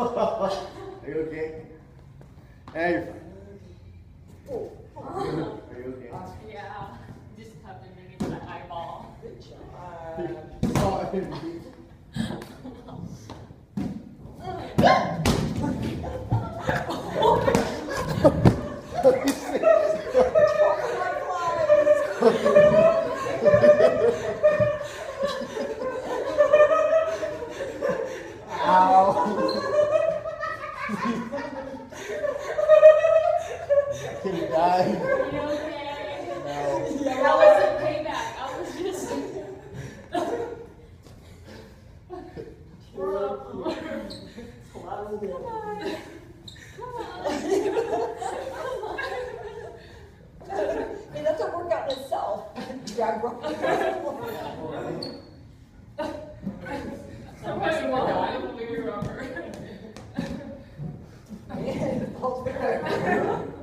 Are you okay? Yeah, you're fine. Oh. Are you okay? Uh, yeah, just tapped underneath my eyeball. Good job. Oh, Can you die? Are you okay? No. That wasn't payback. I was just. Lot of Come on. Come on. Hey, that's a workout in itself. Drag rope. Walter.